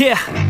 Yeah.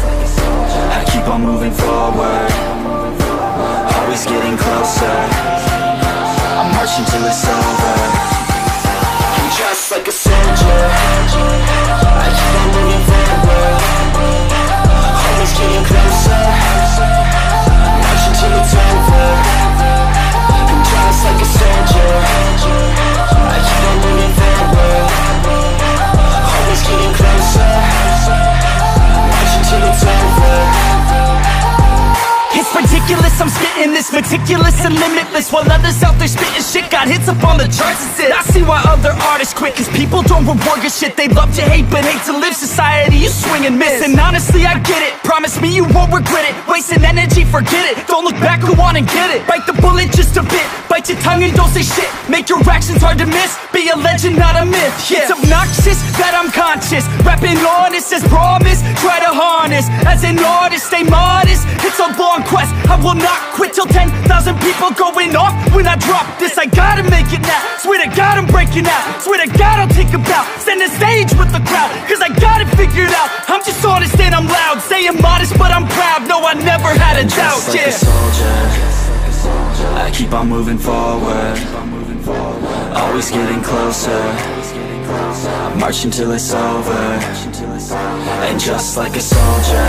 I keep on moving forward. Always getting closer. I'm marching until it's over meticulous and limitless While others out there spitting shit. Got hits up on the charts and shit. I see why other artists quit Cause people don't reward your shit. They love to hate but hate to live swing and miss And honestly I get it. Promise me you won't regret it. Wasting energy, forget it. Don't look back, go on and get it. Bite the bullet just a bit. Bite your tongue and don't say shit. Make your actions hard to miss. Be a legend, not a myth. Yeah. It's obnoxious that I'm conscious. Rapping honest as promise Try to harness. As an artist, stay modest. It's a long quest. I will not quit till 10,000 people going off. When I drop this I gotta make it now. Swear to God I'm breaking out. Swear to God I'll take a bow. Stand stage with the crowd Cause I got it figured out I'm just honest and I'm loud. Saying modest but I'm proud. No I never had a doubt Just like yeah. a soldier. I keep on moving forward. Always getting closer. March until it's over. And just like a soldier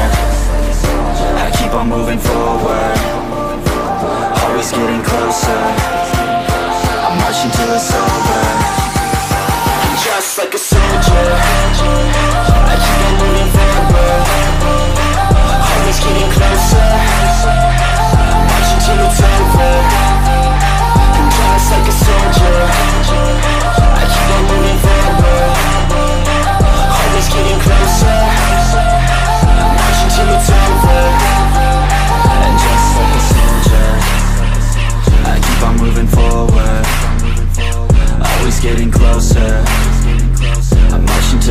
I keep on moving forward. Always getting closer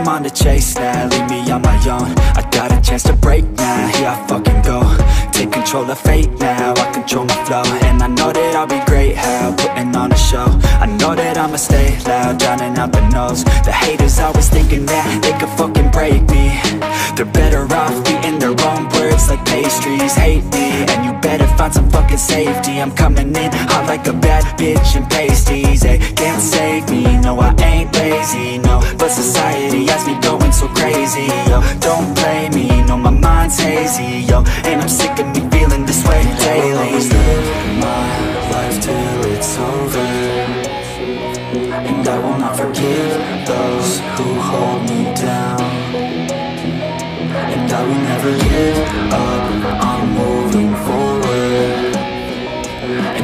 I'm on the chase now, leave me on my own. I got a chance to break now, here I fucking go. Take control of fate now, I control my flow. And I know that I'll be great, how? Putting on a show. I know that I'ma stay loud, drowning out the noise. The haters always thinking that they could fucking break me. They're better off eating their own like pastries. Hate me, and you better find some fucking safety. I'm coming in hot like a bad bitch in pasties. They can't save me, no I ain't lazy, no. But society has me going so crazy, yo. Don't blame me, no my mind's hazy, yo. And I'm sick of me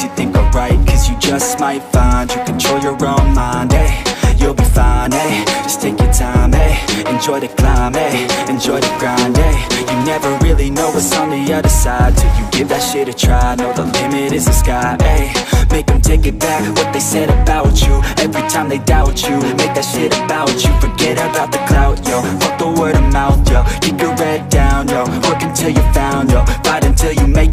just take it bright cuz you just might find You control your own mind, hey You'll be fine, hey Just take your time, hey Enjoy the climb, hey Enjoy the grind, hey You never really know what's on the other side Till you give that shit a try. Know the limit is the sky, hey Make them take it back What they said about you. Every time they doubt you Make that shit about you. Forget about the clout, yo. Fuck the word of mouth, yo. Keep your head down, yo. Work until you found,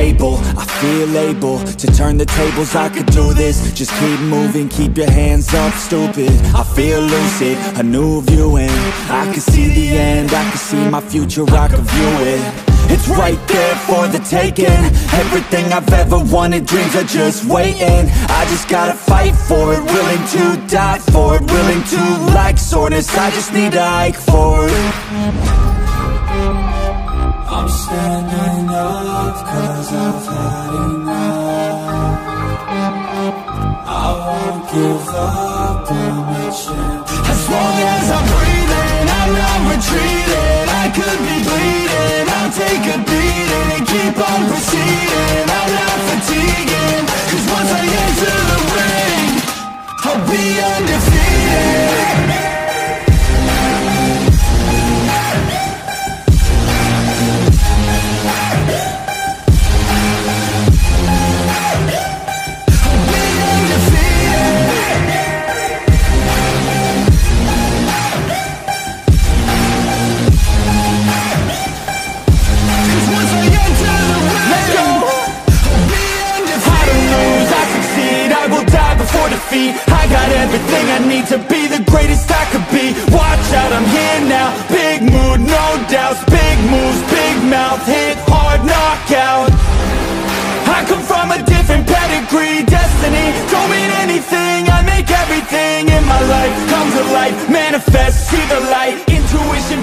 I feel able to turn the tables, I could do this. Just keep moving, keep your hands up, stupid. I feel lucid, a new viewing. I can see the end, I can see my future, I can view it. It's right there for the taking. Everything I've ever wanted, dreams are just waiting. I just gotta fight for it, willing to die for it. Willing to like soreness, I just need a hike for it I'm standing up cause I've had enough I won't give up, I'm a champ As long as I'm breathing, I'm not retreating. I could be bleeding, I'll take a beating And keep on proceeding, I'm not fatiguing. Cause once I enter the ring I'll be undefeated I got everything I need to be the greatest I could be. Watch out, I'm here now. Big mood, no doubts. Big moves, big mouth. Hit hard, knockout I come from a different pedigree Destiny. Don't mean anything I make everything in my life come to life. Manifest, see the light. Intuition